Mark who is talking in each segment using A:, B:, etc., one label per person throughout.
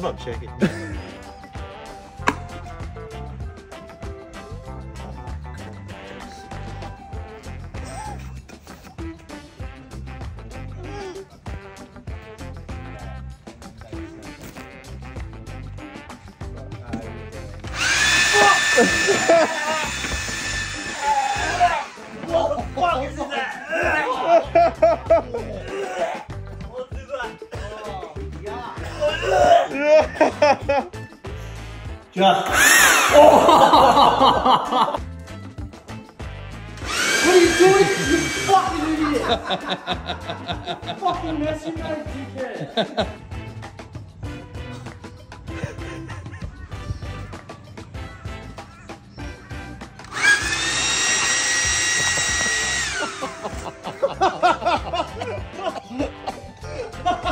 A: not checking.
B: Just.
C: What are you doing? You fucking idiot! fucking mess you made, dickhead!
A: Jade.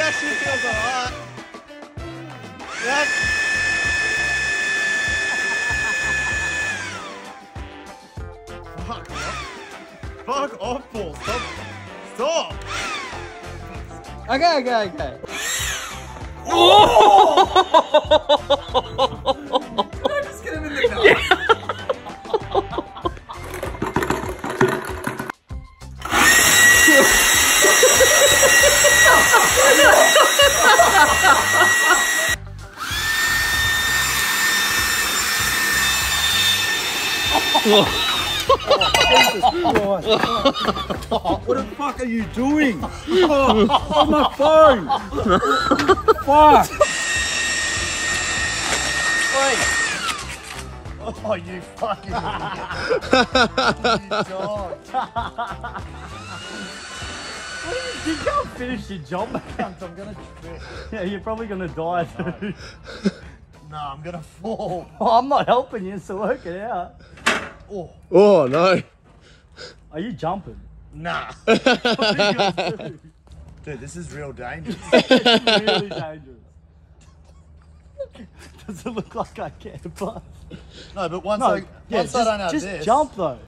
A: Fuck, it actually feels alright. Yep. Fuck off. Fuck off, Paul. Stop. Stop.
D: Okay, okay, okay.
C: Just oh!
B: What the fuck are you doing? Oh, on my phone. fuck.
A: Oh, you fucking you dog.
C: You can't finish your job, man.
A: Cunt, I'm gonna trip.
C: Yeah, you're probably gonna die too.
A: Nah, I'm gonna fall.
C: Oh, I'm not helping you, so work it out.
A: Oh,
D: Oh no.
C: Are you jumping?
A: nah.
C: What are you gonna do?
A: Dude, this is real dangerous.
C: It's really dangerous. Does it look like I care, but
A: No, but once
C: no,
A: I
C: yeah,
A: once
C: just,
A: I don't have
C: just
A: this,
C: jump though.